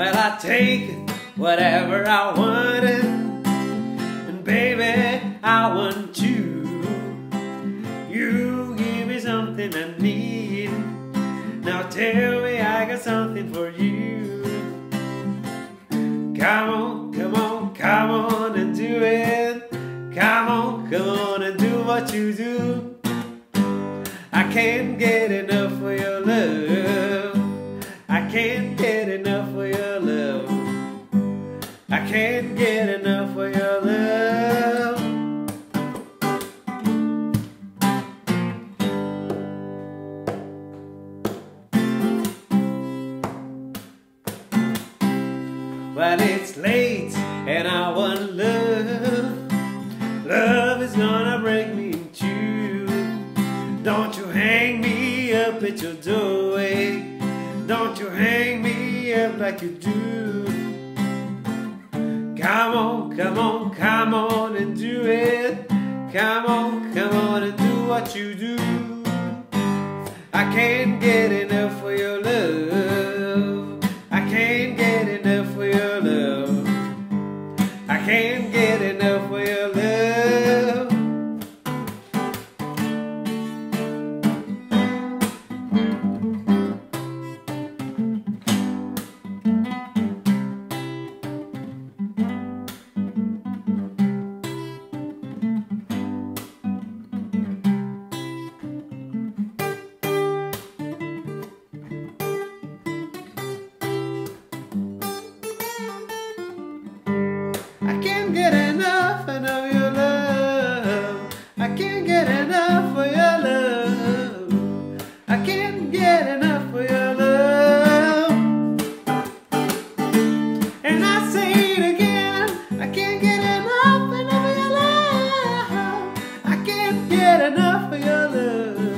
Well, I take whatever I wanted, and baby, I want you. You give me something I need. Now tell me I got something for you. Come on, come on, come on and do it. Come on, come on and do what you do. I can't get enough of your love. I can't get enough of your love. Well, it's late and I want love. Love is gonna break me in two. Don't you hang me up at your doorway. Don't you hang me up like you do. Come on, come on, come on and do it. Come on, come on and do what you do. I can't get enough of your love. I can't get enough of your love. I can't get enough of your love. I can't get enough of your love. I can't get enough of your love. And I say it again. I can't get enough, enough of your love. I can't get enough of your love.